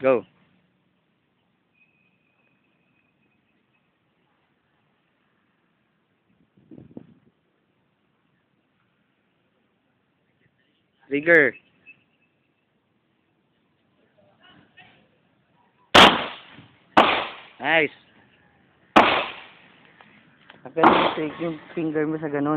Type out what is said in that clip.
Go. Bigger. Nice. Ang galing take yung finger mo sa ganun.